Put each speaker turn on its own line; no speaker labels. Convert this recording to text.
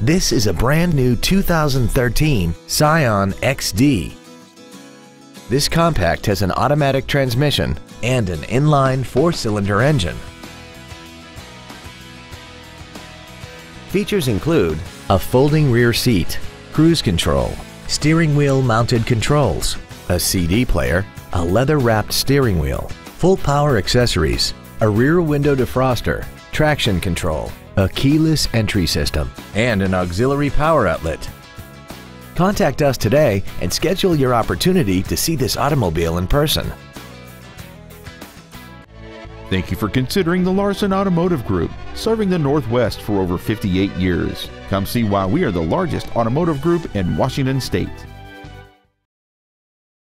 This is a brand new 2013 Scion XD. This compact has an automatic transmission and an inline four-cylinder engine. Features include a folding rear seat, cruise control, steering wheel mounted controls, a CD player, a leather-wrapped steering wheel, full power accessories, a rear window defroster, traction control, a keyless entry system, and an auxiliary power outlet. Contact us today and schedule your opportunity to see this automobile in person.
Thank you for considering the Larson Automotive Group, serving the Northwest for over 58 years. Come see why we are the largest automotive group in Washington State.